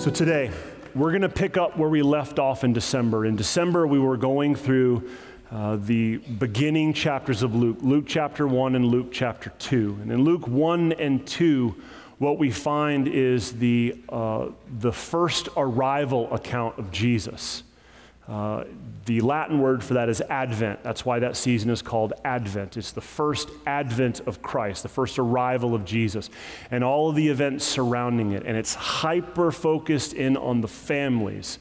So today, we're going to pick up where we left off in December. In December, we were going through uh, the beginning chapters of Luke, Luke chapter 1 and Luke chapter 2. And in Luke 1 and 2, what we find is the, uh, the first arrival account of Jesus. Uh, the Latin word for that is Advent. That's why that season is called Advent. It's the first Advent of Christ, the first arrival of Jesus, and all of the events surrounding it. And it's hyper focused in on the families.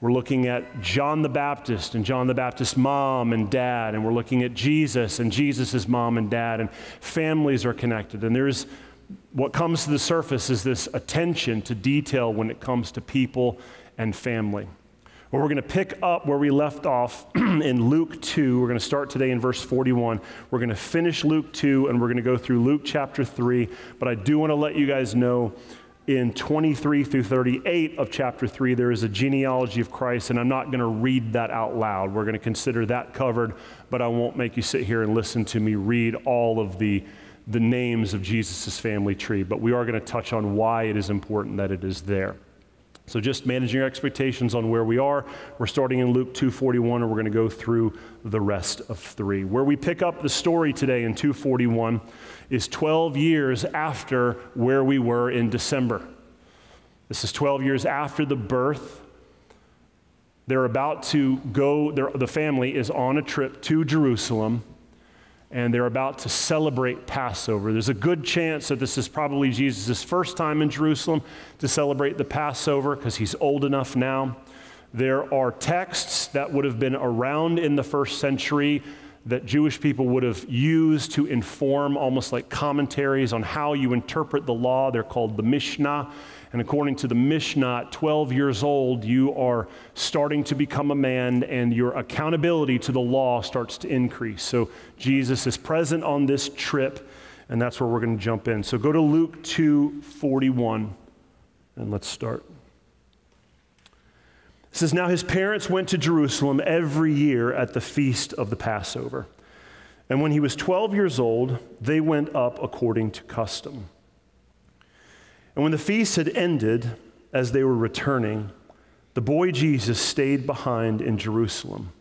We're looking at John the Baptist and John the Baptist's mom and dad, and we're looking at Jesus and Jesus' mom and dad, and families are connected. And there's what comes to the surface is this attention to detail when it comes to people and family. We're going to pick up where we left off in Luke 2. We're going to start today in verse 41. We're going to finish Luke 2 and we're going to go through Luke chapter 3. But I do want to let you guys know in 23 through 38 of chapter 3, there is a genealogy of Christ, and I'm not going to read that out loud. We're going to consider that covered, but I won't make you sit here and listen to me read all of the, the names of Jesus' family tree. But we are going to touch on why it is important that it is there. So just managing your expectations on where we are. We're starting in Luke 2:41 and we're going to go through the rest of 3. Where we pick up the story today in 241 is 12 years after where we were in December. This is 12 years after the birth. They're about to go, the family is on a trip to Jerusalem and they're about to celebrate Passover. There's a good chance that this is probably Jesus' first time in Jerusalem to celebrate the Passover because he's old enough now. There are texts that would have been around in the first century that Jewish people would have used to inform almost like commentaries on how you interpret the law. They're called the Mishnah. And according to the Mishnah, 12 years old, you are starting to become a man and your accountability to the law starts to increase. So Jesus is present on this trip, and that's where we're going to jump in. So go to Luke 2 41, and let's start. It says, Now his parents went to Jerusalem every year at the feast of the Passover. And when he was 12 years old, they went up according to custom. And when the feast had ended, as they were returning, the boy Jesus stayed behind in Jerusalem,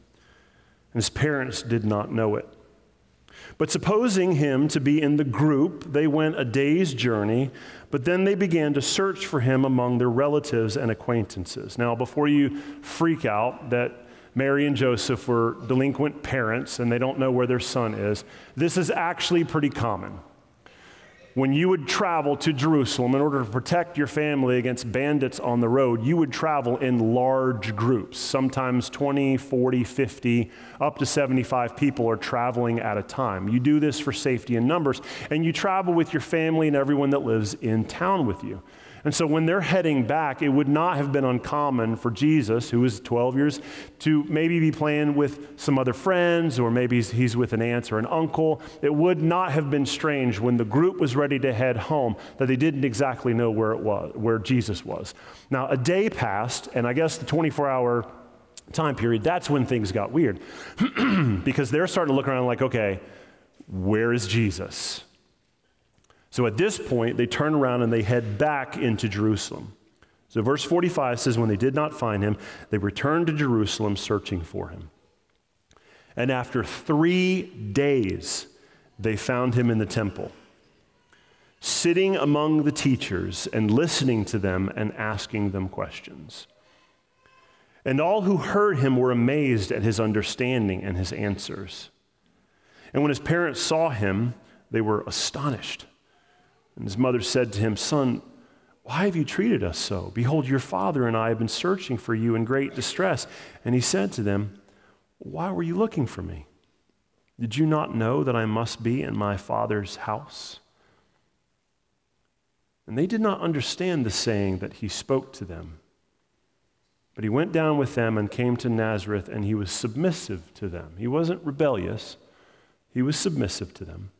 and his parents did not know it. But supposing him to be in the group, they went a day's journey, but then they began to search for him among their relatives and acquaintances. Now, before you freak out that Mary and Joseph were delinquent parents and they don't know where their son is, this is actually pretty common when you would travel to Jerusalem in order to protect your family against bandits on the road, you would travel in large groups. Sometimes 20, 40, 50, up to 75 people are traveling at a time. You do this for safety in numbers, and you travel with your family and everyone that lives in town with you. And so when they're heading back, it would not have been uncommon for Jesus, who was 12 years, to maybe be playing with some other friends, or maybe he's with an aunt or an uncle. It would not have been strange when the group was ready to head home that they didn't exactly know where it was, where Jesus was. Now, a day passed, and I guess the 24 hour time period, that's when things got weird. because they're starting to look around like, okay, where is Jesus? So at this point, they turn around and they head back into Jerusalem. So verse 45 says, When they did not find him, they returned to Jerusalem searching for him. And after three days, they found him in the temple, sitting among the teachers and listening to them and asking them questions. And all who heard him were amazed at his understanding and his answers. And when his parents saw him, they were astonished. And his mother said to him, Son, why have you treated us so? Behold, your father and I have been searching for you in great distress. And he said to them, Why were you looking for me? Did you not know that I must be in my father's house? And they did not understand the saying that he spoke to them. But he went down with them and came to Nazareth, and he was submissive to them. He wasn't rebellious, he was submissive to them,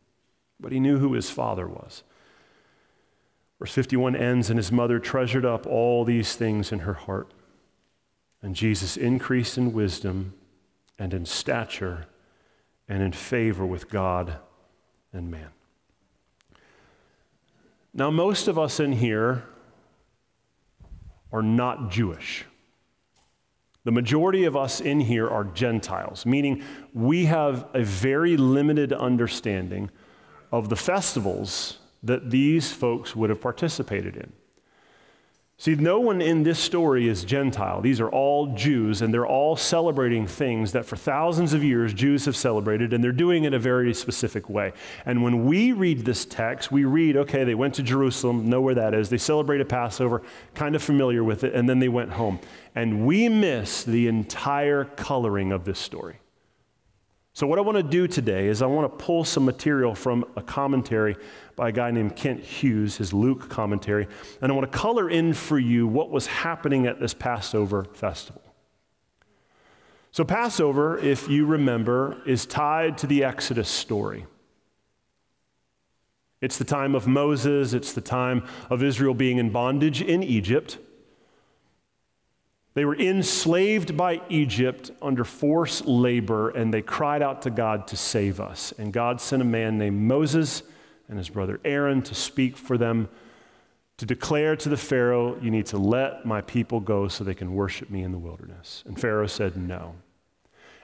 but he knew who his father was. Verse 51 ends, and his mother treasured up all these things in her heart. And Jesus increased in wisdom and in stature and in favor with God and man. Now, most of us in here are not Jewish. The majority of us in here are Gentiles, meaning we have a very limited understanding of the festivals that these folks would have participated in. See, no one in this story is Gentile. These are all Jews, and they're all celebrating things that for thousands of years Jews have celebrated, and they're doing it in a very specific way. And when we read this text, we read, okay, they went to Jerusalem, know where that is. They celebrated Passover, kind of familiar with it, and then they went home. And we miss the entire coloring of this story. So, what I want to do today is I want to pull some material from a commentary by a guy named Kent Hughes, his Luke commentary, and I want to color in for you what was happening at this Passover festival. So, Passover, if you remember, is tied to the Exodus story. It's the time of Moses, it's the time of Israel being in bondage in Egypt. They were enslaved by Egypt under forced labor, and they cried out to God to save us. And God sent a man named Moses and his brother Aaron to speak for them, to declare to the Pharaoh, You need to let my people go so they can worship me in the wilderness. And Pharaoh said, No.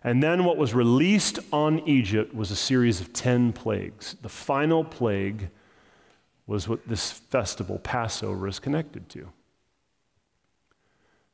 And then what was released on Egypt was a series of 10 plagues. The final plague was what this festival, Passover, is connected to.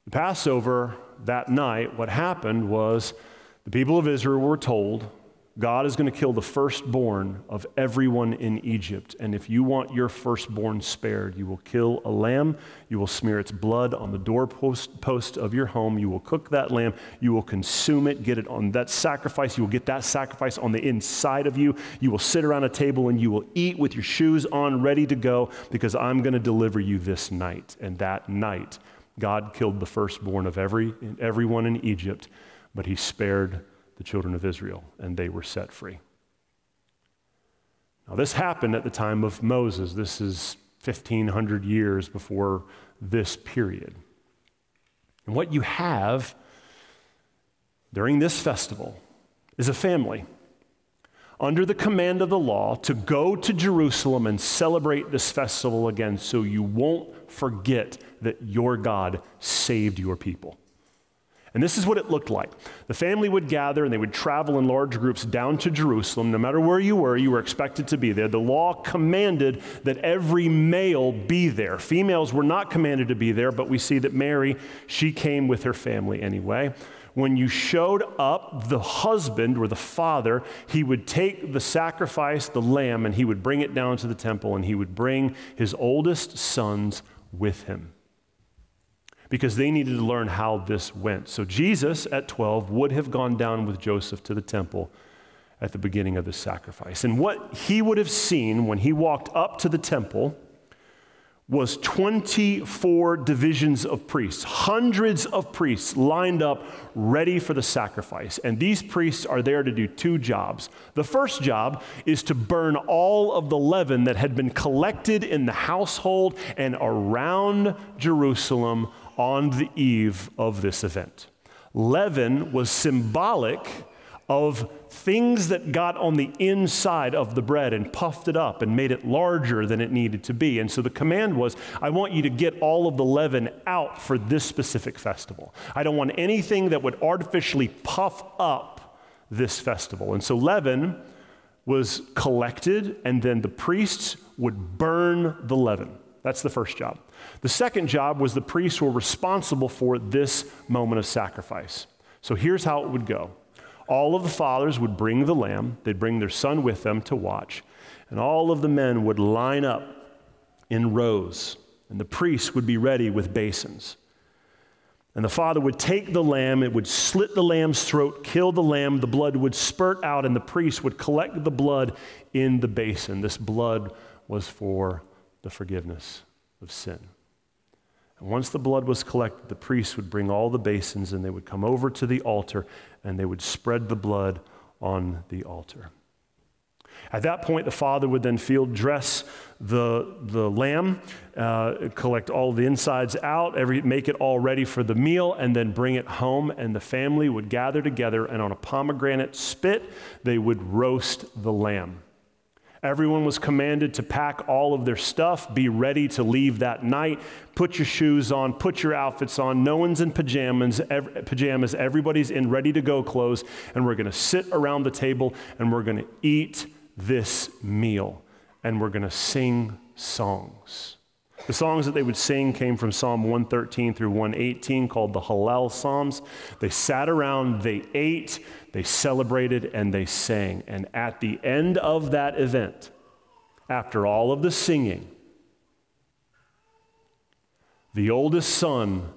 The Passover that night, what happened was the people of Israel were told God is going to kill the firstborn of everyone in Egypt. And if you want your firstborn spared, you will kill a lamb. You will smear its blood on the doorpost post of your home. You will cook that lamb. You will consume it, get it on that sacrifice. You will get that sacrifice on the inside of you. You will sit around a table and you will eat with your shoes on, ready to go, because I'm going to deliver you this night. And that night, God killed the firstborn of every, everyone in Egypt, but he spared the children of Israel, and they were set free. Now, this happened at the time of Moses. This is 1,500 years before this period. And what you have during this festival is a family under the command of the law to go to Jerusalem and celebrate this festival again so you won't forget that your God saved your people. And this is what it looked like. The family would gather and they would travel in large groups down to Jerusalem. No matter where you were, you were expected to be there. The law commanded that every male be there. Females were not commanded to be there, but we see that Mary, she came with her family anyway. When you showed up, the husband or the father, he would take the sacrifice, the lamb, and he would bring it down to the temple and he would bring his oldest sons with him because they needed to learn how this went. So Jesus at 12 would have gone down with Joseph to the temple at the beginning of the sacrifice. And what he would have seen when he walked up to the temple was 24 divisions of priests, hundreds of priests lined up ready for the sacrifice. And these priests are there to do two jobs. The first job is to burn all of the leaven that had been collected in the household and around Jerusalem on the eve of this event. Leaven was symbolic of things that got on the inside of the bread and puffed it up and made it larger than it needed to be. And so the command was I want you to get all of the leaven out for this specific festival. I don't want anything that would artificially puff up this festival. And so leaven was collected, and then the priests would burn the leaven. That's the first job. The second job was the priests were responsible for this moment of sacrifice. So here's how it would go all of the fathers would bring the lamb, they'd bring their son with them to watch, and all of the men would line up in rows, and the priests would be ready with basins. And the father would take the lamb, it would slit the lamb's throat, kill the lamb, the blood would spurt out, and the priest would collect the blood in the basin. This blood was for the forgiveness of sin. And once the blood was collected, the priests would bring all the basins and they would come over to the altar and they would spread the blood on the altar. At that point, the father would then field dress the, the lamb, uh, collect all the insides out, every, make it all ready for the meal, and then bring it home. And the family would gather together, and on a pomegranate spit, they would roast the lamb. Everyone was commanded to pack all of their stuff, be ready to leave that night. Put your shoes on, put your outfits on. No one's in pajamas. pajamas. Everybody's in ready to go clothes, and we're going to sit around the table and we're going to eat this meal and we're going to sing songs. The songs that they would sing came from Psalm 113 through 118, called the Hallel Psalms. They sat around, they ate, they celebrated, and they sang. And at the end of that event, after all of the singing, the oldest son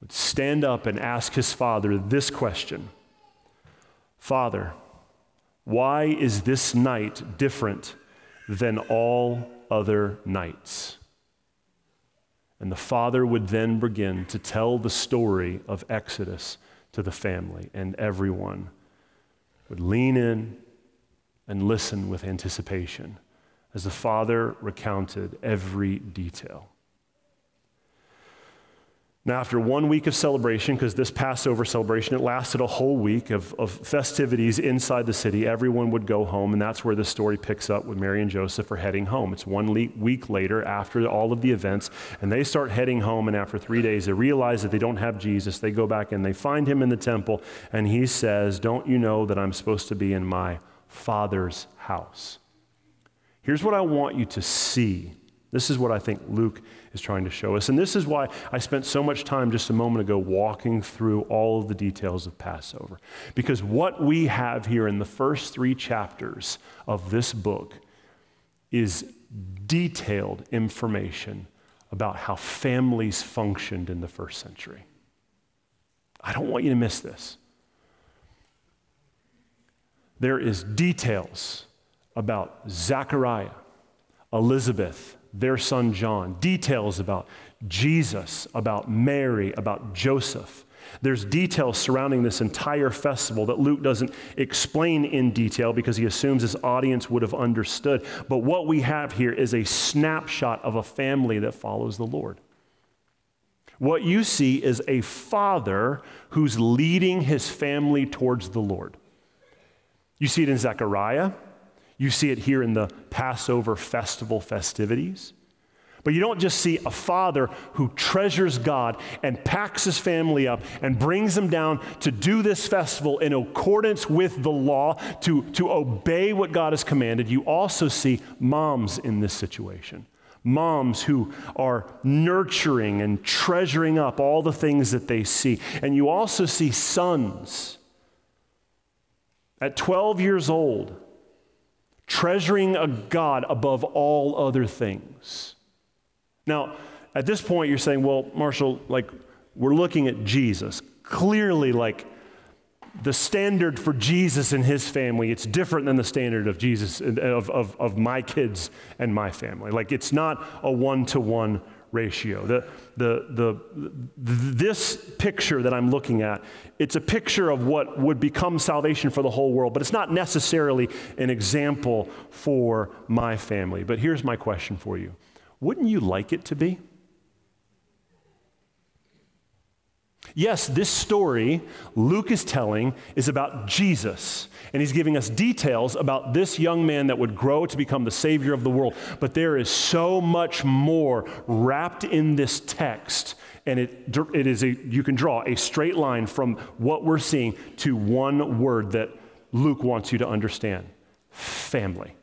would stand up and ask his father this question Father, why is this night different than all other nights? And the father would then begin to tell the story of Exodus to the family, and everyone would lean in and listen with anticipation as the father recounted every detail. Now, after one week of celebration, because this Passover celebration, it lasted a whole week of, of festivities inside the city, everyone would go home, and that's where the story picks up with Mary and Joseph are heading home. It's one le- week later after all of the events, and they start heading home, and after three days, they realize that they don't have Jesus. They go back and they find him in the temple, and he says, Don't you know that I'm supposed to be in my Father's house? Here's what I want you to see. This is what I think Luke is trying to show us. And this is why I spent so much time just a moment ago walking through all of the details of Passover. Because what we have here in the first three chapters of this book is detailed information about how families functioned in the first century. I don't want you to miss this. There is details about Zechariah, Elizabeth, their son John, details about Jesus, about Mary, about Joseph. There's details surrounding this entire festival that Luke doesn't explain in detail because he assumes his audience would have understood. But what we have here is a snapshot of a family that follows the Lord. What you see is a father who's leading his family towards the Lord. You see it in Zechariah. You see it here in the Passover festival festivities. But you don't just see a father who treasures God and packs his family up and brings them down to do this festival in accordance with the law, to, to obey what God has commanded. You also see moms in this situation. Moms who are nurturing and treasuring up all the things that they see. And you also see sons at 12 years old treasuring a God above all other things. Now, at this point, you're saying, well, Marshall, like, we're looking at Jesus. Clearly, like, the standard for Jesus and his family, it's different than the standard of Jesus, of, of, of my kids and my family. Like, it's not a one to one ratio. The, the, the, this picture that I'm looking at, it's a picture of what would become salvation for the whole world, but it's not necessarily an example for my family. But here's my question for you Wouldn't you like it to be? Yes, this story Luke is telling is about Jesus, and he's giving us details about this young man that would grow to become the Savior of the world. But there is so much more wrapped in this text, and it, it is a, you can draw a straight line from what we're seeing to one word that Luke wants you to understand family.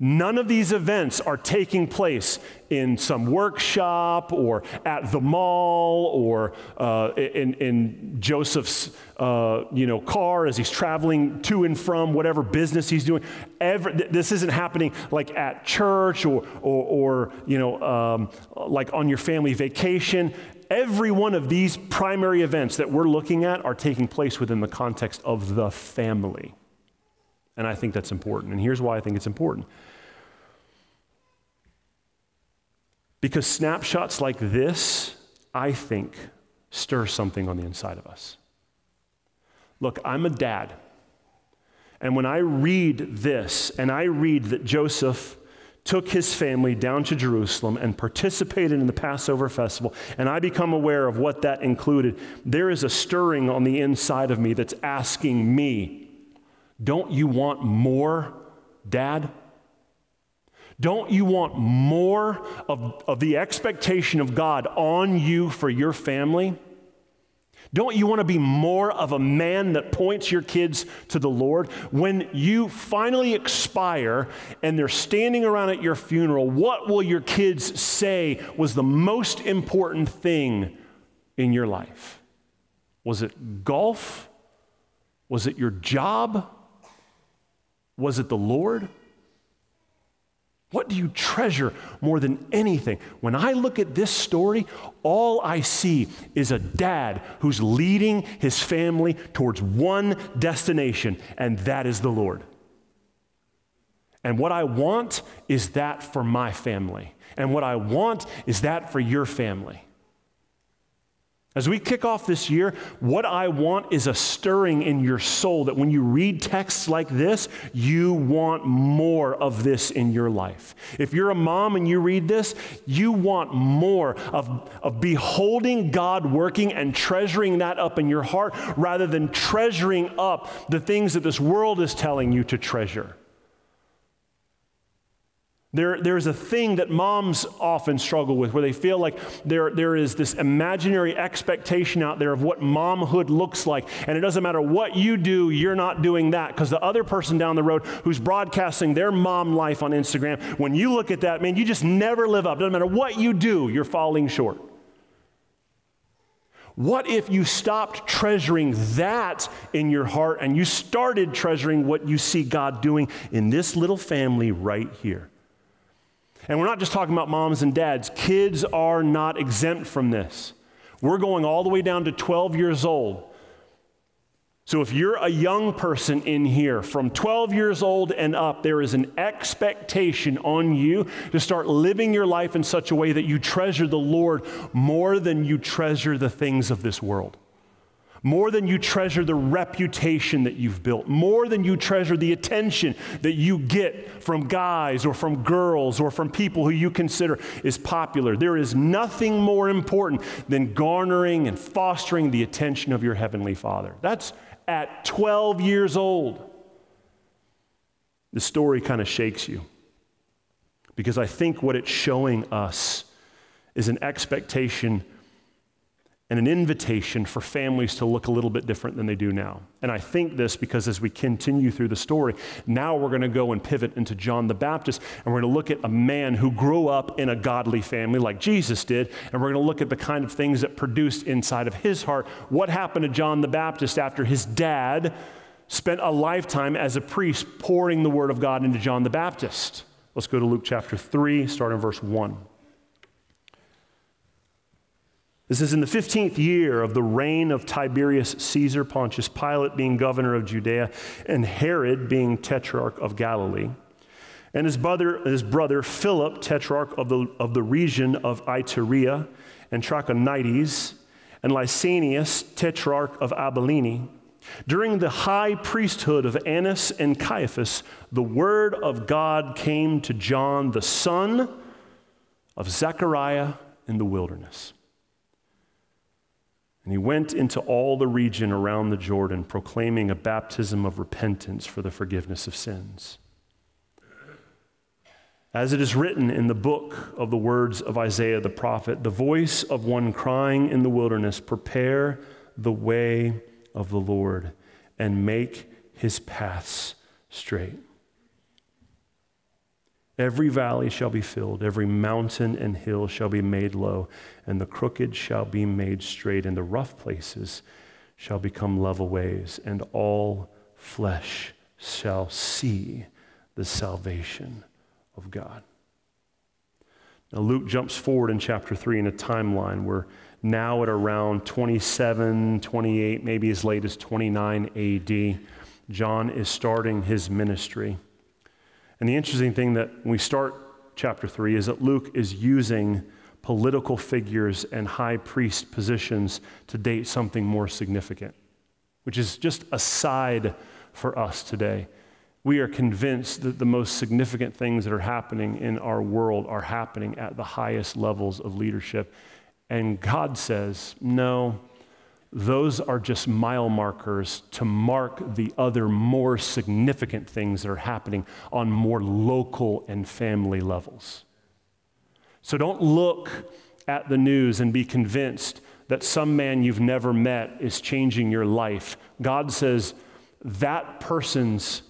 None of these events are taking place in some workshop or at the mall or uh, in, in, Joseph's uh, you know, car as he's traveling to and from whatever business he's doing. Every, this isn't happening like at church or, or, or you know, um, like on your family vacation. Every one of these primary events that we're looking at are taking place within the context of the family. And I think that's important. And here's why I think it's important Because snapshots like this, I think, stir something on the inside of us. Look, I'm a dad. And when I read this, and I read that Joseph took his family down to Jerusalem and participated in the Passover festival, and I become aware of what that included, there is a stirring on the inside of me that's asking me, don't you want more Dad, don't you want more of, of the expectation of God on you for your family? Don't you want to be more of a man that points your kids to the Lord? When you finally expire and they're standing around at your funeral, what will your kids say was the most important thing in your life? Was it golf? Was it your job? Was it the Lord? What do you treasure more than anything? When I look at this story, all I see is a dad who's leading his family towards one destination, and that is the Lord. And what I want is that for my family. And what I want is that for your family. As we kick off this year, what I want is a stirring in your soul that when you read texts like this, you want more of this in your life. If you're a mom and you read this, you want more of, of beholding God working and treasuring that up in your heart rather than treasuring up the things that this world is telling you to treasure. There, there's a thing that moms often struggle with where they feel like there, there is this imaginary expectation out there of what momhood looks like. And it doesn't matter what you do, you're not doing that. Because the other person down the road who's broadcasting their mom life on Instagram, when you look at that, man, you just never live up. Doesn't matter what you do, you're falling short. What if you stopped treasuring that in your heart and you started treasuring what you see God doing in this little family right here? And we're not just talking about moms and dads, kids are not exempt from this. We're going all the way down to 12 years old. So, if you're a young person in here from 12 years old and up, there is an expectation on you to start living your life in such a way that you treasure the Lord more than you treasure the things of this world more than you treasure the reputation that you've built, more than you treasure the attention that you get from guys or from girls or from people who you consider is popular. There is nothing more important than garnering and fostering the attention of your Heavenly Father. That's at 12 years old. The story kind of shakes you because I think what it's showing us is an expectation and an invitation for families to look a little bit different than they do now. And I think this because as we continue through the story, now we're going to go and pivot into John the Baptist, and we're going to look at a man who grew up in a godly family like Jesus did, and we're going to look at the kind of things that produced inside of his heart. What happened to John the Baptist after his dad spent a lifetime as a priest pouring the word of God into John the Baptist? Let's go to Luke chapter 3, starting verse 1. This is in the 15th year of the reign of Tiberius Caesar, Pontius Pilate being governor of Judea, and Herod being tetrarch of Galilee, and his brother, his brother Philip, tetrarch of the, of the region of Iturea and Trachonitis, and Lysanias, tetrarch of Abilene. During the high priesthood of Annas and Caiaphas, the word of God came to John, the son of Zechariah, in the wilderness. And he went into all the region around the Jordan, proclaiming a baptism of repentance for the forgiveness of sins. As it is written in the book of the words of Isaiah the prophet, the voice of one crying in the wilderness, Prepare the way of the Lord and make his paths straight. Every valley shall be filled, every mountain and hill shall be made low, and the crooked shall be made straight, and the rough places shall become level ways, and all flesh shall see the salvation of God. Now, Luke jumps forward in chapter 3 in a timeline. We're now at around 27, 28, maybe as late as 29 AD. John is starting his ministry. And the interesting thing that when we start chapter 3 is that Luke is using political figures and high priest positions to date something more significant, which is just a side for us today. We are convinced that the most significant things that are happening in our world are happening at the highest levels of leadership. And God says, no, those are just mile markers to mark the other more significant things that are happening on more local and family levels. So don't look at the news and be convinced that some man you've never met is changing your life. God says that person's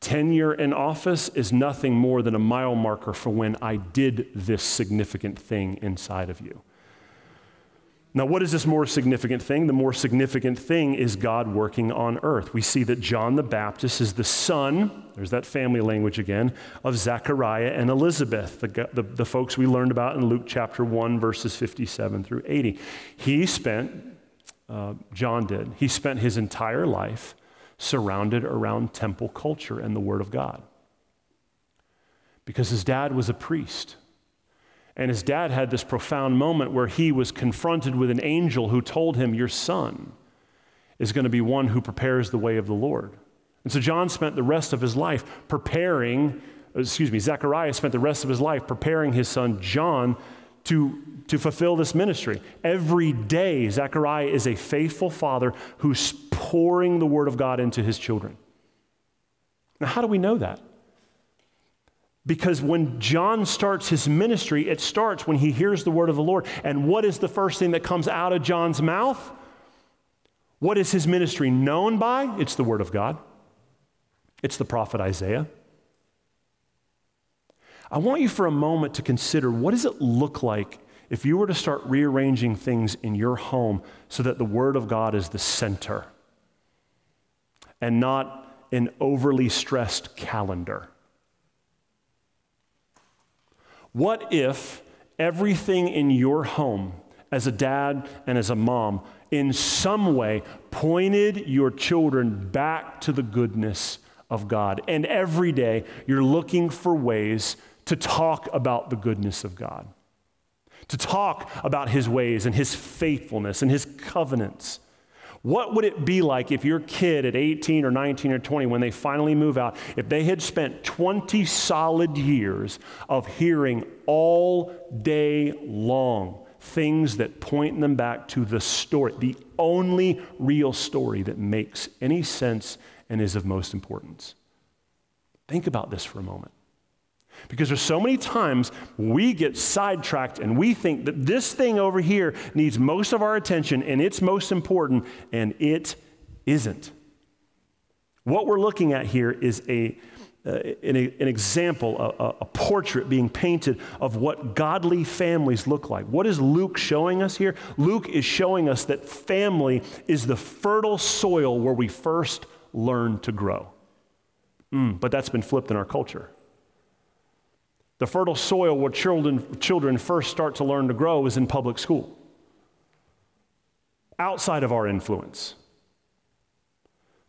tenure in office is nothing more than a mile marker for when I did this significant thing inside of you. Now, what is this more significant thing? The more significant thing is God working on earth. We see that John the Baptist is the son, there's that family language again, of Zechariah and Elizabeth, the, the, the folks we learned about in Luke chapter 1, verses 57 through 80. He spent, uh, John did, he spent his entire life surrounded around temple culture and the Word of God. Because his dad was a priest. And his dad had this profound moment where he was confronted with an angel who told him, Your son is going to be one who prepares the way of the Lord. And so John spent the rest of his life preparing, excuse me, Zechariah spent the rest of his life preparing his son John to, to fulfill this ministry. Every day, Zechariah is a faithful father who's pouring the word of God into his children. Now, how do we know that? Because when John starts his ministry, it starts when he hears the word of the Lord. And what is the first thing that comes out of John's mouth? What is his ministry known by? It's the word of God, it's the prophet Isaiah. I want you for a moment to consider what does it look like if you were to start rearranging things in your home so that the word of God is the center and not an overly stressed calendar? What if everything in your home, as a dad and as a mom, in some way pointed your children back to the goodness of God? And every day you're looking for ways to talk about the goodness of God, to talk about His ways and His faithfulness and His covenants. What would it be like if your kid at 18 or 19 or 20, when they finally move out, if they had spent 20 solid years of hearing all day long things that point them back to the story, the only real story that makes any sense and is of most importance? Think about this for a moment. Because there's so many times we get sidetracked and we think that this thing over here needs most of our attention and it's most important, and it isn't. What we're looking at here is a, uh, an, an, example, a, a portrait being painted of what godly families look like. What is Luke showing us here? Luke is showing us that family is the fertile soil where we first learn to grow. Mm, but that's been flipped in our culture. The fertile soil where children, children first start to learn to grow is in public school, outside of our influence.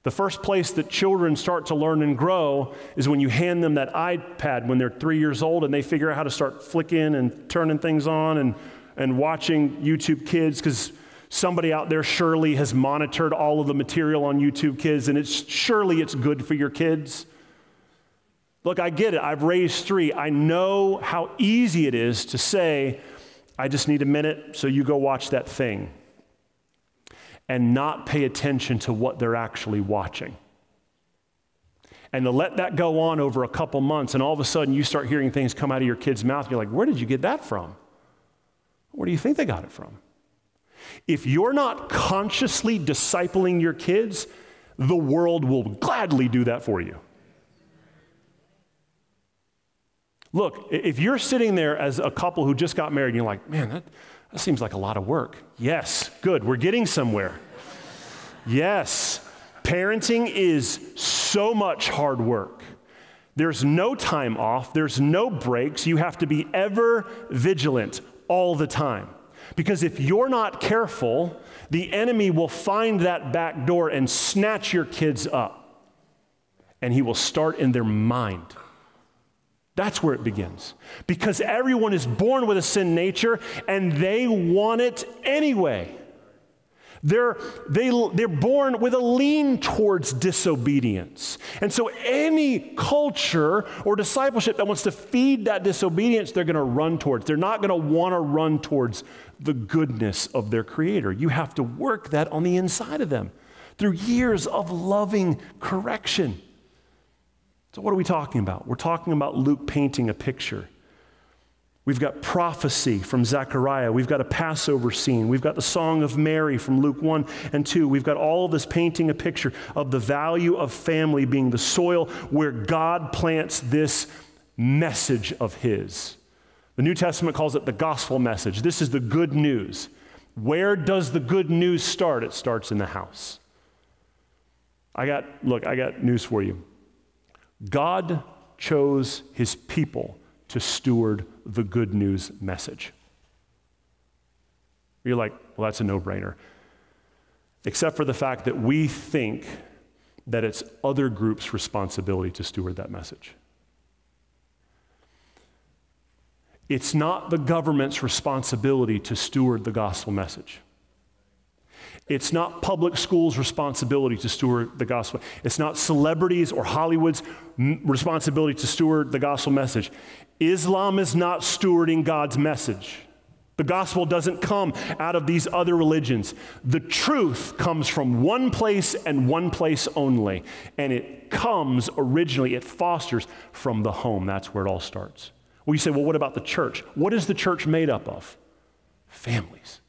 The first place that children start to learn and grow is when you hand them that iPad when they're three years old and they figure out how to start flicking and turning things on and, and watching YouTube kids because somebody out there surely has monitored all of the material on YouTube kids and it's surely it's good for your kids. Look, I get it. I've raised three. I know how easy it is to say, I just need a minute, so you go watch that thing, and not pay attention to what they're actually watching. And to let that go on over a couple months, and all of a sudden you start hearing things come out of your kid's mouth, and you're like, where did you get that from? Where do you think they got it from? If you're not consciously discipling your kids, the world will gladly do that for you. Look, if you're sitting there as a couple who just got married and you're like, man, that, that seems like a lot of work. Yes, good, we're getting somewhere. yes, parenting is so much hard work. There's no time off, there's no breaks. You have to be ever vigilant all the time. Because if you're not careful, the enemy will find that back door and snatch your kids up. And he will start in their mind. That's where it begins. Because everyone is born with a sin nature and they want it anyway. They're, they, they're born with a lean towards disobedience. And so, any culture or discipleship that wants to feed that disobedience, they're going to run towards. They're not going to want to run towards the goodness of their Creator. You have to work that on the inside of them through years of loving correction. So, what are we talking about? We're talking about Luke painting a picture We've got prophecy from Zechariah. We've got a Passover scene. We've got the Song of Mary from Luke 1 and 2. We've got all of this painting a picture of the value of family being the soil where God plants this message of His. The New Testament calls it the gospel message. This is the good news. Where does the good news start? It starts in the house. I got, look, I got news for you. God chose His people to steward the good news message. You're like, well, that's a no brainer. Except for the fact that we think that it's other groups' responsibility to steward that message. It's not the government's responsibility to steward the gospel message. It's not public schools' responsibility to steward the gospel. It's not celebrities or Hollywood's responsibility to steward the gospel message. Islam is not stewarding God's message. The gospel doesn't come out of these other religions. The truth comes from one place and one place only. And it comes originally, it fosters from the home. That's where it all starts. Well, you say, well, what about the church? What is the church made up of? Families.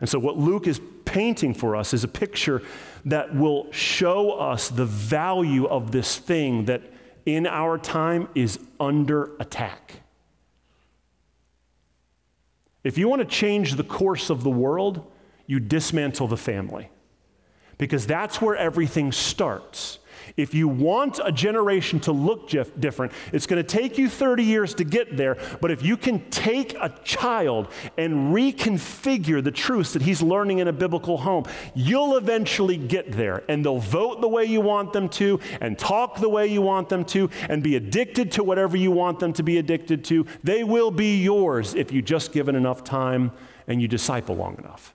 And so, what Luke is painting for us is a picture that will show us the value of this thing that in our time is under attack. If you want to change the course of the world, you dismantle the family because that's where everything starts. If you want a generation to look different, it's going to take you 30 years to get there. But if you can take a child and reconfigure the truths that he's learning in a biblical home, you'll eventually get there. And they'll vote the way you want them to, and talk the way you want them to, and be addicted to whatever you want them to be addicted to. They will be yours if you just give it enough time and you disciple long enough.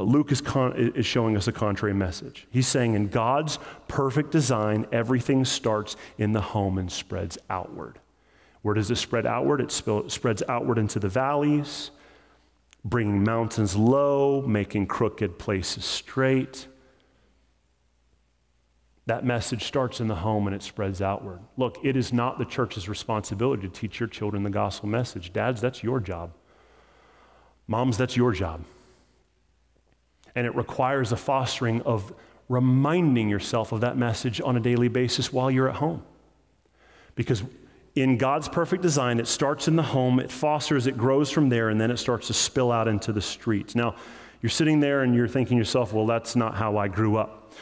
But Luke is, con- is showing us a contrary message. He's saying in God's perfect design, everything starts in the home and spreads outward. Where does it spread outward? It spreads outward into the valleys, bringing mountains low, making crooked places straight. That message starts in the home and it spreads outward. Look, it is not the church's responsibility to teach your children the gospel message. Dads, that's your job. Moms, that's your job. And it requires a fostering of reminding yourself of that message on a daily basis while you're at home. Because in God's perfect design, it starts in the home, it fosters, it grows from there, and then it starts to spill out into the streets. Now, you're sitting there and you're thinking yourself, well, that's not how I grew up.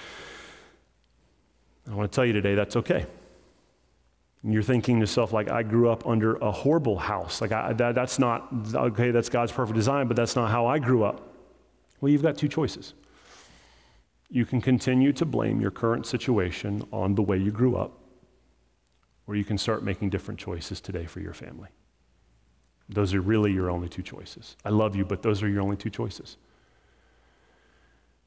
I want to tell you today that's okay. And you're thinking to yourself, like, I grew up under a horrible house. Like, I, that, that's not, okay, that's God's perfect design, but that's not how I grew up. Well, you've got two choices. You can continue to blame your current situation on the way you grew up, or you can start making different choices today for your family. Those are really your only two choices. I love you, but those are your only two choices.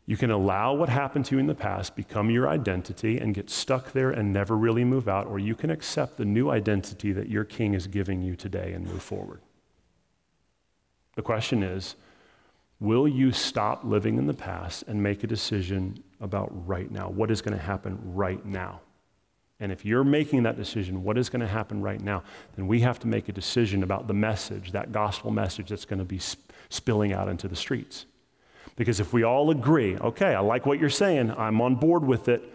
You can allow what happened to you in the past become your identity and get stuck there and never really move out, or you can accept the new identity that your king is giving you today and move forward. The question is, Will you stop living in the past and make a decision about right now? What is going to happen right now? And if you're making that decision, what is going to happen right now, then we have to make a decision about the message, that gospel message that's going to be spilling out into the streets. Because if we all agree, okay, I like what you're saying, I'm on board with it,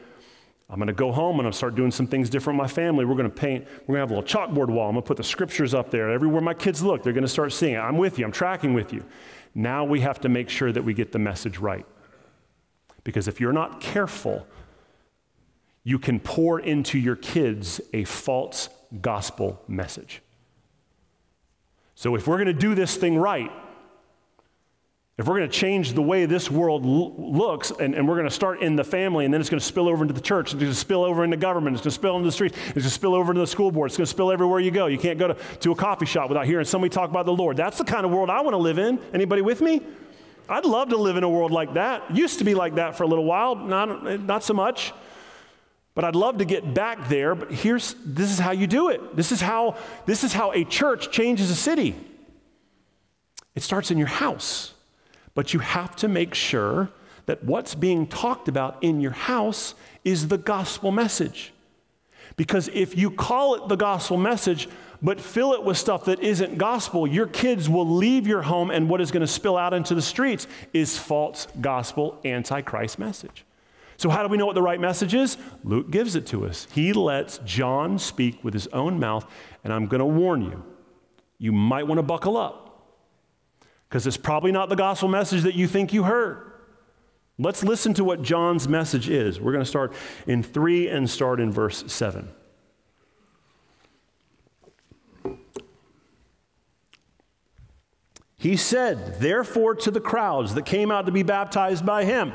I'm going to go home and I'm start doing some things different with my family. We're going to paint, we're going to have a little chalkboard wall. I'm going to put the scriptures up there. Everywhere my kids look, they're going to start seeing it. I'm with you, I'm tracking with you. Now we have to make sure that we get the message right. Because if you're not careful, you can pour into your kids a false gospel message. So if we're going to do this thing right, If we're going to change the way this world l- looks, and, and we're going to start in the family, and then it's going to spill over into the church, it's going to spill over into government, it's going to spill into the streets, it's going to spill over into the school board, it's going to spill everywhere you go. You can't go to, to a coffee shop without hearing somebody talk about the Lord. That's the kind of world I want to live in. Anybody with me? I'd love to live in a world like that. Used to be like that for a little while, not, not so much. But I'd love to get back there, but here's this is how you do it. This is how this is how a church changes a city. It starts in your house. But you have to make sure that what's being talked about in your house is the gospel message. Because if you call it the gospel message, but fill it with stuff that isn't gospel, your kids will leave your home, and what is going to spill out into the streets is false gospel, antichrist message. So, how do we know what the right message is? Luke gives it to us. He lets John speak with his own mouth, and I'm going to warn you, you might want to buckle up because it's probably not the gospel message that you think you heard. Let's listen to what John's message is. We're going to start in 3 and start in verse 7. He said, therefore, to the crowds that came out to be baptized by him,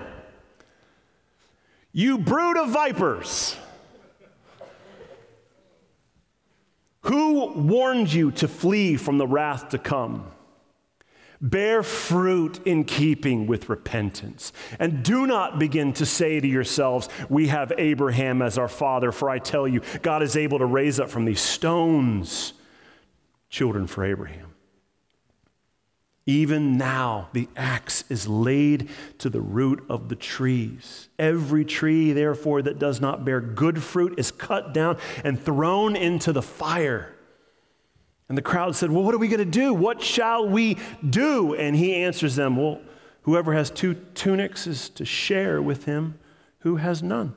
You brood of vipers, who warned you to flee from the wrath to come? Bear fruit in keeping with repentance. And do not begin to say to yourselves, We have Abraham as our father, for I tell you, God is able to raise up from these stones children for Abraham. Even now, the axe is laid to the root of the trees. Every tree, therefore, that does not bear good fruit is cut down and thrown into the fire. And the crowd said, Well, what are we going to do? What shall we do? And he answers them, Well, whoever has two tunics is to share with him who has none.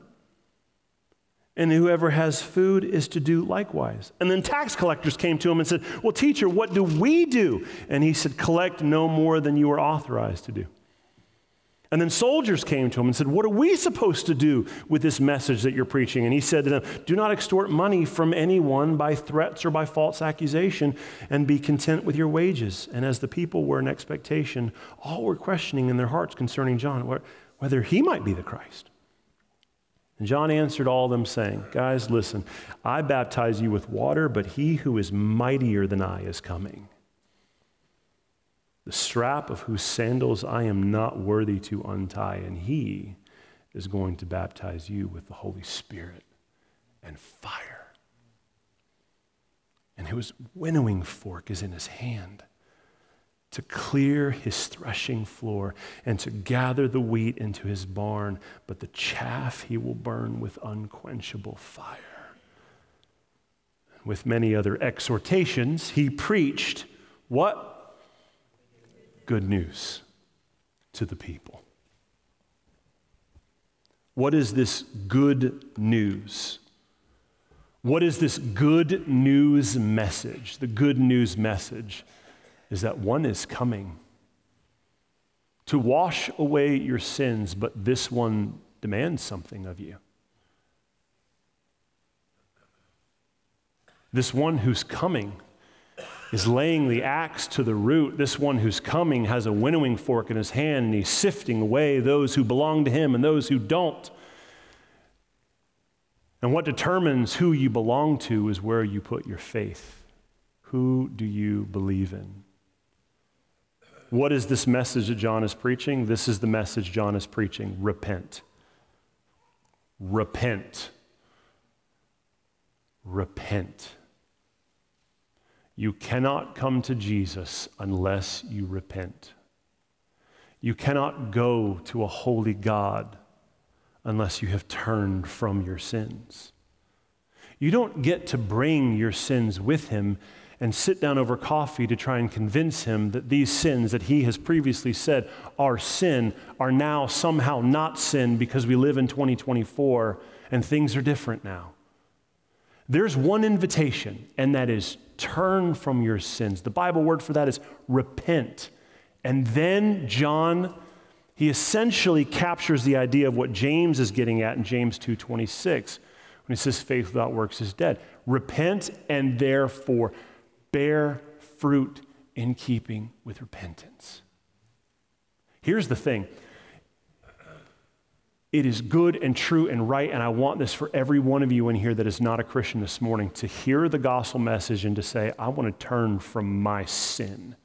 And whoever has food is to do likewise. And then tax collectors came to him and said, Well, teacher, what do we do? And he said, Collect no more than you are authorized to do. And then soldiers came to him and said, What are we supposed to do with this message that you're preaching? And he said to them, Do not extort money from anyone by threats or by false accusation, and be content with your wages. And as the people were in expectation, all were questioning in their hearts concerning John whether he might be the Christ. And John answered all of them, saying, Guys, listen, I baptize you with water, but he who is mightier than I is coming the strap of whose sandals I am not worthy to untie, and he is going to baptize you with the Holy Spirit and fire. And his winnowing fork is in his hand to clear his threshing floor and to gather the wheat into his barn, but the chaff he will burn with unquenchable fire. With many other exhortations, he preached what? Good news to the people. What is this good news? What is this good news message? The good news message is that one is coming to wash away your sins, but this one demands something of you. This one who's coming is laying the axe to the root. This one who's coming has a winnowing fork in his hand, and he's sifting away those who belong to him and those who don't. And what determines who you belong to is where you put your faith. Who do you believe in? What is this message that John is preaching? This is the message John is preaching repent. Repent. Repent. You cannot come to Jesus unless you repent. You cannot go to a holy God unless you have turned from your sins. You don't get to bring your sins with him and sit down over coffee to try and convince him that these sins that he has previously said are sin are now somehow not sin because we live in 2024 and things are different now. There's one invitation, and that is turn from your sins. The Bible word for that is repent. And then John he essentially captures the idea of what James is getting at in James 2:26 when he says faith without works is dead. Repent and therefore bear fruit in keeping with repentance. Here's the thing it is good and true and right, and I want this for every one of you in here that is not a Christian this morning to hear the gospel message and to say, I want to turn from my sin.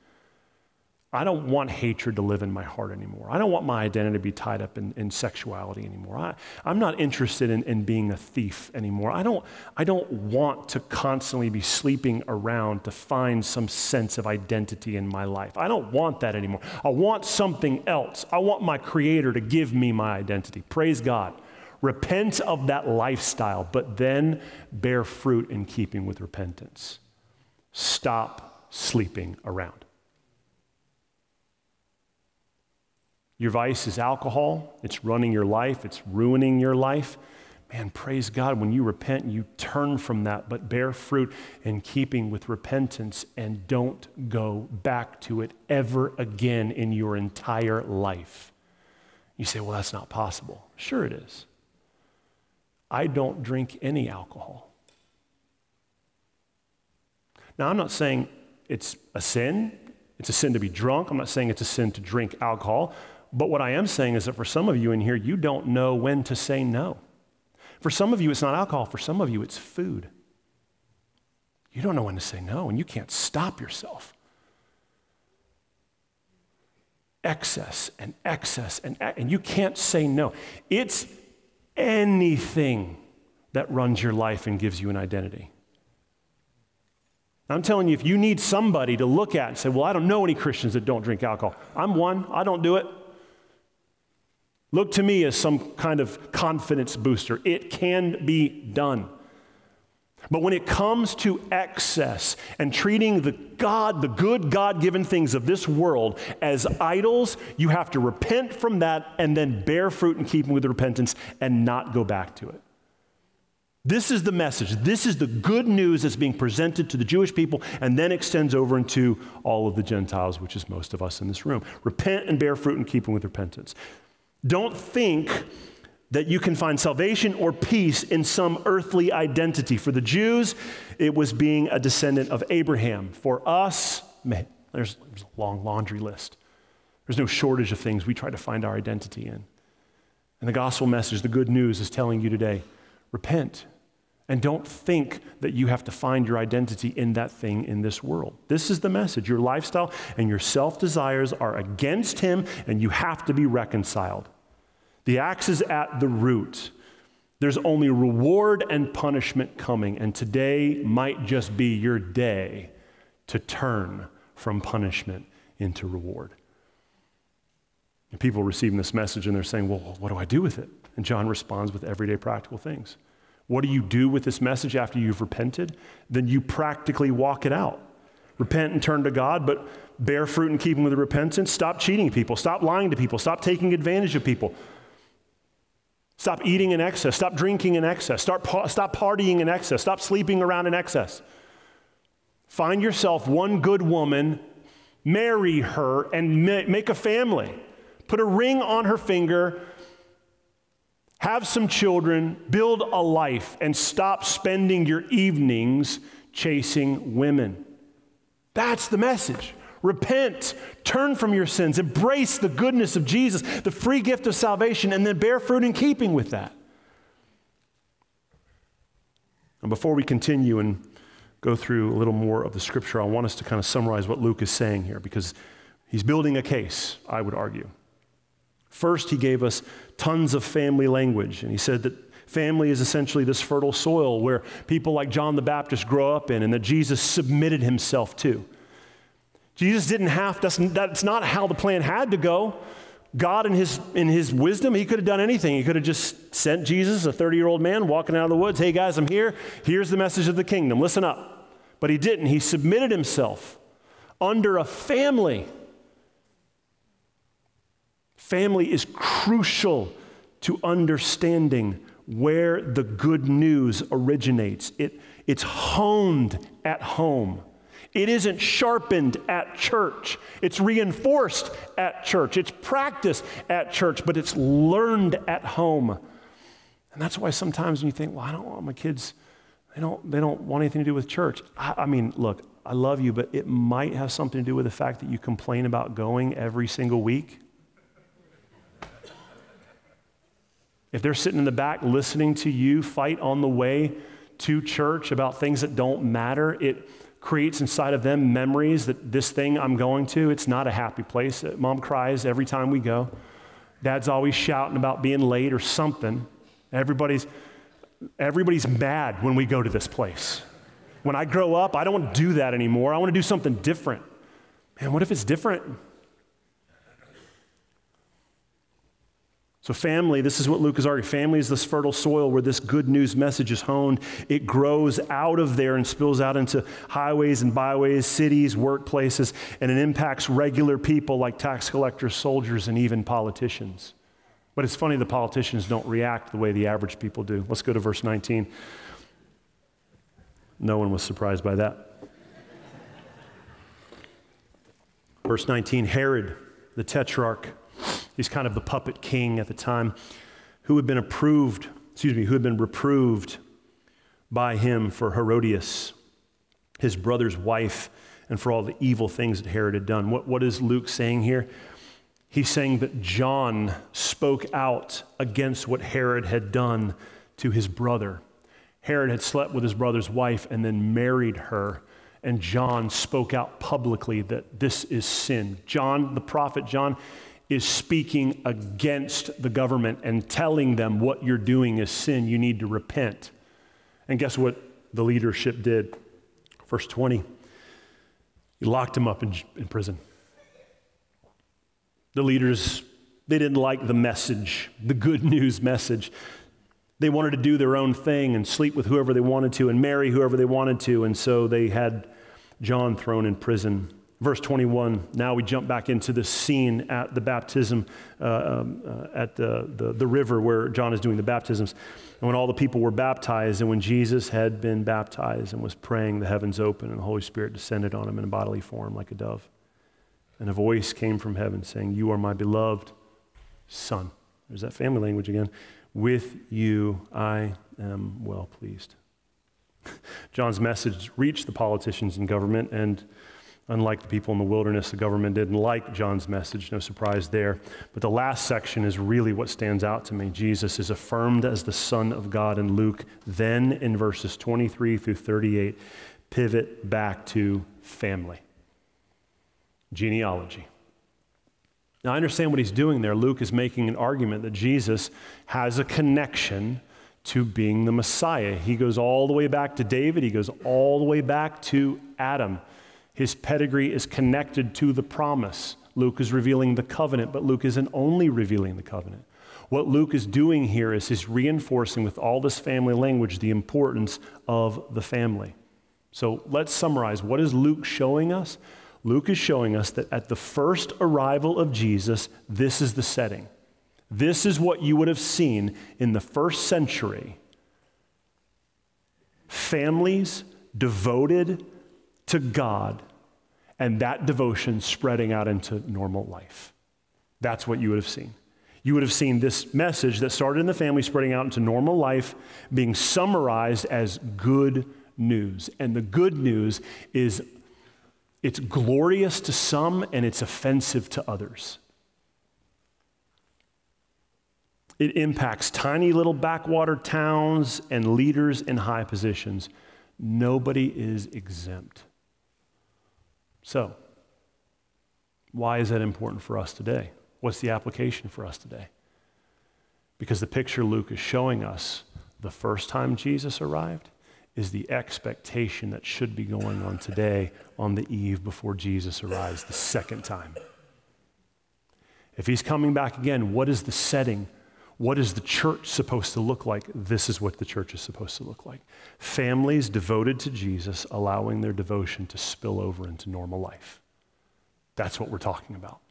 I don't want hatred to live in my heart anymore. I don't want my identity to be tied up in, in sexuality anymore. I, am not interested in, in being a thief anymore. I don't, I don't want to constantly be sleeping around to find some sense of identity in my life. I don't want that anymore. I want something else. I want my Creator to give me my identity. Praise God. Repent of that lifestyle, but then bear fruit in keeping with repentance. Stop sleeping around. Your vice is alcohol, it's running your life, it's ruining your life. Man, praise God, when you repent, you turn from that, but bear fruit in keeping with repentance and don't go back to it ever again in your entire life. You say, well, that's not possible. Sure, it is. I don't drink any alcohol. Now, I'm not saying it's a sin. It's a sin to be drunk. I'm not saying it's a sin to drink alcohol. But what I am saying is that for some of you in here, you don't know when to say no. For some of you, it's not alcohol. For some of you, it's food. You don't know when to say no, and you can't stop yourself. Excess and excess, and, and you can't say no. It's anything that runs your life and gives you an identity. I'm telling you, if you need somebody to look at and say, Well, I don't know any Christians that don't drink alcohol, I'm one, I don't do it. Look to me as some kind of confidence booster. It can be done. But when it comes to excess and treating the God, the good God given things of this world as idols, you have to repent from that and then bear fruit in keeping with repentance and not go back to it. This is the message. This is the good news that's being presented to the Jewish people and then extends over into all of the Gentiles, which is most of us in this room. Repent and bear fruit in keeping with repentance. Don't think that you can find salvation or peace in some earthly identity. For the Jews, it was being a descendant of Abraham. For us, man, there's, there's a long laundry list. There's no shortage of things we try to find our identity in. And the gospel message, the good news, is telling you today repent. And don't think that you have to find your identity in that thing in this world. This is the message. Your lifestyle and your self desires are against Him, and you have to be reconciled. The axe is at the root. There's only reward and punishment coming, and today might just be your day to turn from punishment into reward. And people receiving this message and they're saying, Well, what do I do with it? And John responds with everyday practical things. What do you do with this message after you've repented? Then you practically walk it out. Repent and turn to God, but bear fruit in keeping with the repentance. Stop cheating people. Stop lying to people. Stop taking advantage of people. Stop eating in excess. Stop drinking in excess. Start, stop partying in excess. Stop sleeping around in excess. Find yourself one good woman, marry her, and make a family. Put a ring on her finger have some children, build a life, and stop spending your evenings chasing women. That's the message. Repent, turn from your sins, embrace the goodness of Jesus, the free gift of salvation, and then bear fruit in keeping with that. And before we continue and go through a little more of the scripture, I want us to kind of summarize what Luke is saying here because he's building a case, I would argue. First, he gave us tons of family language, and he said that family is essentially this fertile soil where people like John the Baptist grow up in and that Jesus submitted himself to. Jesus didn't have, that's, that's not how the plan had to go. God, in his, in his wisdom, he could have done anything. He could have just sent Jesus, a 30 year old man walking out of the woods. Hey, guys, I'm here. Here's the message of the kingdom. Listen up. But he didn't. He submitted himself under a family Family is crucial to understanding where the good news originates. It, it's honed at home. It isn't sharpened at church. It's reinforced at church. It's practiced at church, but it's learned at home. And that's why sometimes when you think, well, I don't want my kids, they don't, they don't want anything to do with church. I, I mean, look, I love you, but it might have something to do with the fact that you complain about going every single week. If they're sitting in the back listening to you fight on the way to church about things that don't matter, it creates inside of them memories that this thing I'm going to, it's not a happy place. Mom cries every time we go. Dad's always shouting about being late or something. Everybody's, everybody's mad when we go to this place. When I grow up, I don't want to do that anymore. I want to do something different. Man, what if it's different? So, family, this is what Luke is arguing. Family is this fertile soil where this good news message is honed. It grows out of there and spills out into highways and byways, cities, workplaces, and it impacts regular people like tax collectors, soldiers, and even politicians. But it's funny the politicians don't react the way the average people do. Let's go to verse 19. No one was surprised by that. Verse 19 Herod, the tetrarch, He's kind of the puppet king at the time, who had been approved, excuse me, who had been reproved by him for Herodias, his brother's wife, and for all the evil things that Herod had done. What, what is Luke saying here? He's saying that John spoke out against what Herod had done to his brother. Herod had slept with his brother's wife and then married her. And John spoke out publicly that this is sin. John, the prophet John, is speaking against the government and telling them what you're doing is sin. You need to repent. And guess what the leadership did? Verse 20 he locked him up in, in prison. The leaders, they didn't like the message, the good news message. They wanted to do their own thing and sleep with whoever they wanted to and marry whoever they wanted to. And so they had John thrown in prison. Verse 21, now we jump back into the scene at the baptism, uh, um, uh, at the, the, the river where John is doing the baptisms. And when all the people were baptized, and when Jesus had been baptized and was praying, the heavens opened, and the Holy Spirit descended on him in a bodily form like a dove. And a voice came from heaven saying, You are my beloved Son. There's that family language again. With you I am well pleased. John's message reached the politicians in government, and Unlike the people in the wilderness, the government didn't like John's message, no surprise there. But the last section is really what stands out to me. Jesus is affirmed as the Son of God in Luke. Then in verses 23 through 38, pivot back to family, genealogy. Now, I understand what he's doing there. Luke is making an argument that Jesus has a connection to being the Messiah. He goes all the way back to David, he goes all the way back to Adam. His pedigree is connected to the promise. Luke is revealing the covenant, but Luke isn't only revealing the covenant. What Luke is doing here is he's reinforcing with all this family language the importance of the family. So let's summarize. What is Luke showing us? Luke is showing us that at the first arrival of Jesus, this is the setting. This is what you would have seen in the first century families devoted to God and that devotion spreading out into normal life. That's what you would have seen. You would have seen this message that started in the family spreading out into normal life being summarized as good news. And the good news is it's glorious to some and it's offensive to others. It impacts tiny little backwater towns and leaders in high positions. Nobody is exempt. So, why is that important for us today? What's the application for us today? Because the picture Luke is showing us the first time Jesus arrived is the expectation that should be going on today on the eve before Jesus arrives the second time. If he's coming back again, what is the setting what is the church supposed to look like? This is what the church is supposed to look like. Families devoted to Jesus, allowing their devotion to spill over into normal life. That's what we're talking about.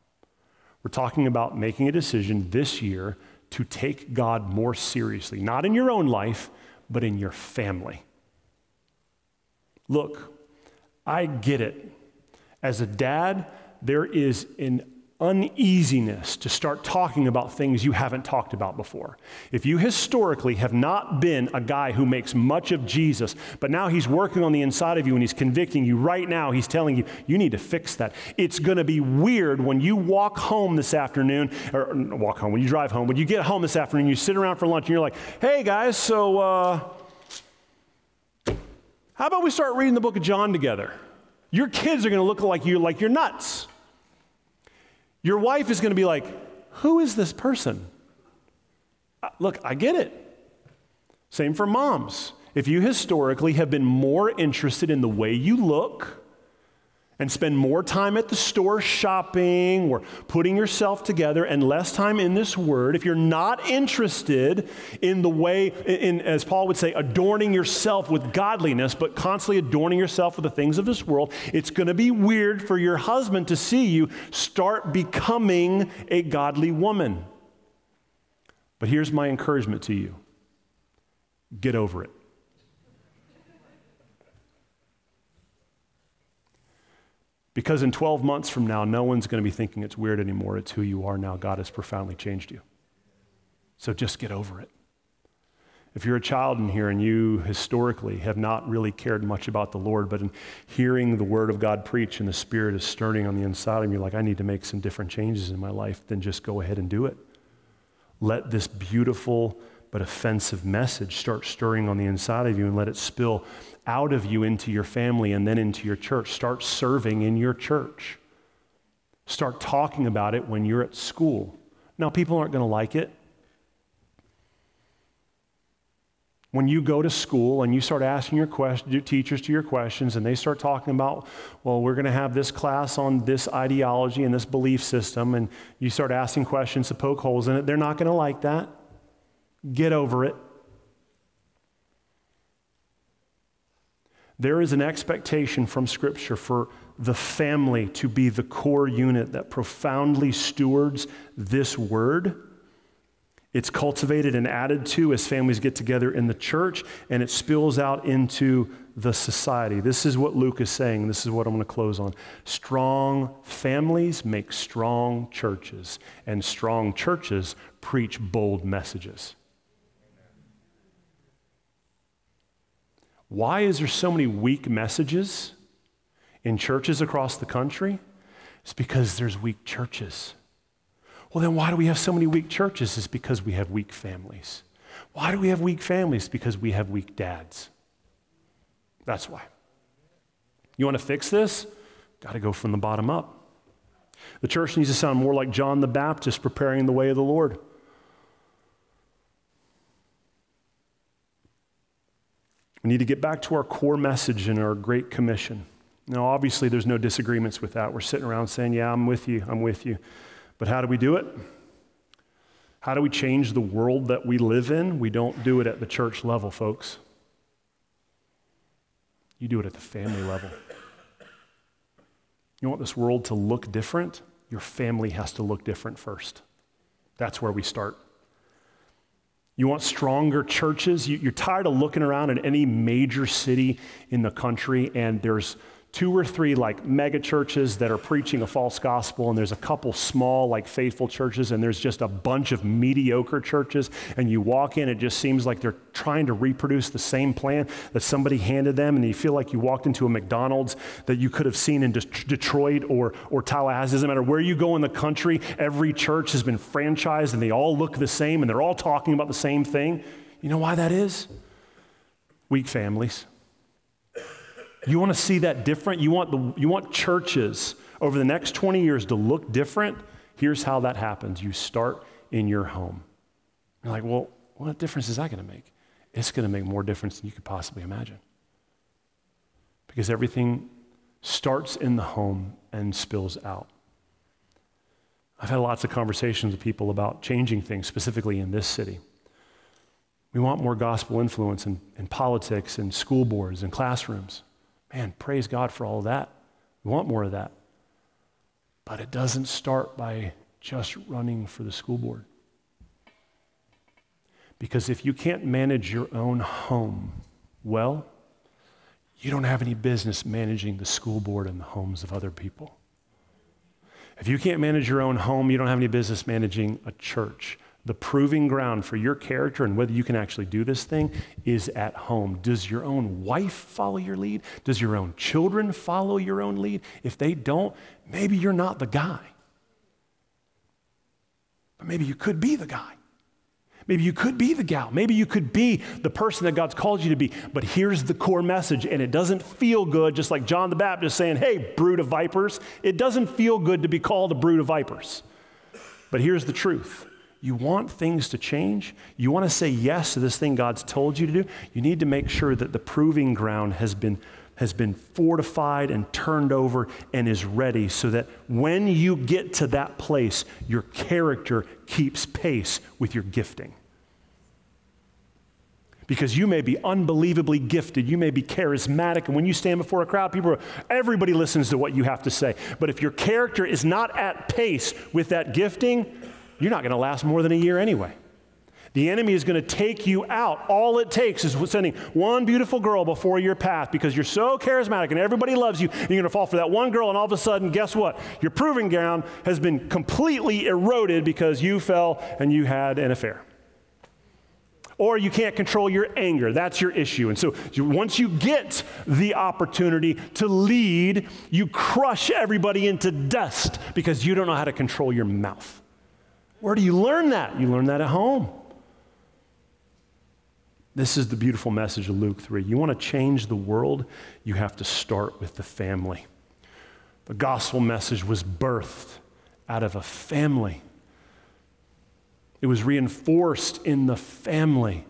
We're talking about making a decision this year to take God more seriously, not in your own life, but in your family. Look, I get it. As a dad, there is an uneasiness to start talking about things you haven't talked about before. If you historically have not been a guy who makes much of Jesus, but now he's working on the inside of you and he's convicting you right now, he's telling you, you need to fix that. It's going to be weird when you walk home this afternoon, or walk home, when you drive home, when you get home this afternoon, you sit around for lunch and you're like, hey guys, so uh, how about we start reading the book of John together? Your kids are going to look like you like you're nuts. Your wife is going to be like, Who is this person? Uh, look, I get it. Same for moms. If you historically have been more interested in the way you look, and spend more time at the store shopping or putting yourself together and less time in this word, if you're not interested in the way, in, as Paul would say, adorning yourself with godliness, but constantly adorning yourself with the things of this world, it's going to be weird for your husband to see you start becoming a godly woman. But here's my encouragement to you get over it. Because in 12 months from now, no one's going to be thinking it's weird anymore. It's who you are now. God has profoundly changed you. So just get over it. If you're a child in here and you historically have not really cared much about the Lord, but in hearing the Word of God preach and the Spirit is stirring on the inside of you, like, I need to make some different changes in my life, then just go ahead and do it. Let this beautiful but offensive message start stirring on the inside of you and let it spill out of you into your family and then into your church. Start serving in your church. Start talking about it when you're at school. Now, people aren't going to like it. When you go to school and you start asking your, your teachers to your questions and they start talking about, well, we're going to have this class on this ideology and this belief system, and you start asking questions to poke holes in it, they're not going to like that. Get over it. There is an expectation from Scripture for the family to be the core unit that profoundly stewards this word. It's cultivated and added to as families get together in the church, and it spills out into the society. This is what Luke is saying. This is what I'm going to close on. Strong families make strong churches, and strong churches preach bold messages. Why is there so many weak messages in churches across the country? It's because there's weak churches. Well, then why do we have so many weak churches? It's because we have weak families. Why do we have weak families? Because we have weak dads. That's why. You want to fix this? Got to go from the bottom up. The church needs to sound more like John the Baptist preparing the way of the Lord. We need to get back to our core message and our Great Commission. Now, obviously, there's no disagreements with that. We're sitting around saying, Yeah, I'm with you, I'm with you. But how do we do it? How do we change the world that we live in? We don't do it at the church level, folks. You do it at the family level. You want this world to look different? Your family has to look different first. That's where we start. You want stronger churches? You're tired of looking around in any major city in the country and there's two or three like mega churches that are preaching a false gospel, and there's a couple small, like faithful churches, and there's just a bunch of mediocre churches. And you walk in, it just seems like they're trying to reproduce the same plan that somebody handed them, and you feel like you walked into a McDonald's that you could have seen in Detroit or, or Tallahassee. Doesn't matter where you go in the country, every church has been franchised, and they all look the same, and they're all talking about the same thing. You know why that is? Weak families. You want to see that different? You want, the, you want churches over the next 20 years to look different? Here's how that happens you start in your home. You're like, well, what difference is that going to make? It's going to make more difference than you could possibly imagine. Because everything starts in the home and spills out. I've had lots of conversations with people about changing things, specifically in this city. We want more gospel influence in, in politics and school boards and classrooms. Man, praise God for all that. We want more of that. But it doesn't start by just running for the school board. Because if you can't manage your own home well, you don't have any business managing the school board and the homes of other people. If you can't manage your own home, you don't have any business managing a church. The proving ground for your character and whether you can actually do this thing is at home. Does your own wife follow your lead? Does your own children follow your own lead? If they don't, maybe you're not the guy. But maybe you could be the guy. Maybe you could be the gal. Maybe you could be the person that God's called you to be. But here's the core message, and it doesn't feel good, just like John the Baptist saying, Hey, brood of vipers. It doesn't feel good to be called a brood of vipers. But here's the truth you want things to change, you want to say yes to this thing God's told you to do, you need to make sure that the proving ground has been, has been fortified and turned over and is ready so that when you get to that place, your character keeps pace with your gifting. Because you may be unbelievably gifted, you may be charismatic, and when you stand before a crowd, people, everybody listens to what you have to say. But if your character is not at pace with that gifting, you're not going to last more than a year anyway. The enemy is going to take you out. All it takes is sending one beautiful girl before your path because you're so charismatic and everybody loves you. you're going to fall for that one girl, and all of a sudden, guess what? Your proving ground has been completely eroded because you fell and you had an affair. Or you can't control your anger. That's your issue. And so once you get the opportunity to lead, you crush everybody into dust because you don't know how to control your mouth. Where do you learn that? You learn that at home. This is the beautiful message of Luke 3. You want to change the world, you have to start with the family. The gospel message was birthed out of a family, it was reinforced in the family.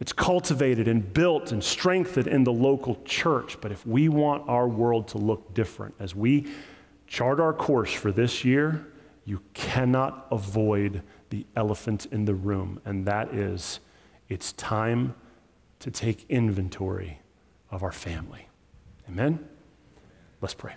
It's cultivated and built and strengthened in the local church. But if we want our world to look different as we chart our course for this year, you cannot avoid the elephant in the room, and that is it's time to take inventory of our family. Amen? Let's pray.